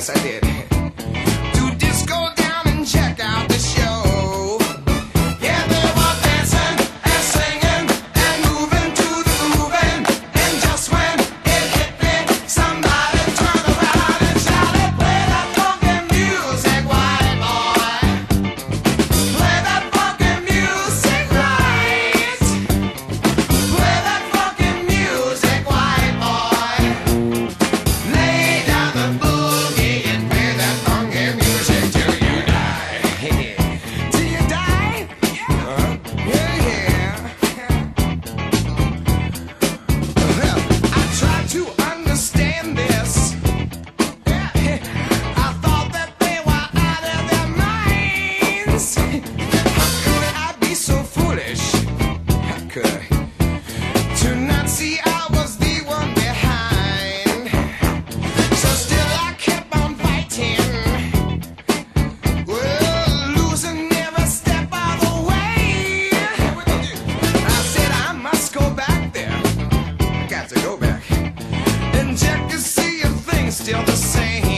Yes, I did. To not see I was the one behind. So still I kept on fighting. Well, losing every step of the way. I said I must go back there. I got to go back and check to see if things still the same.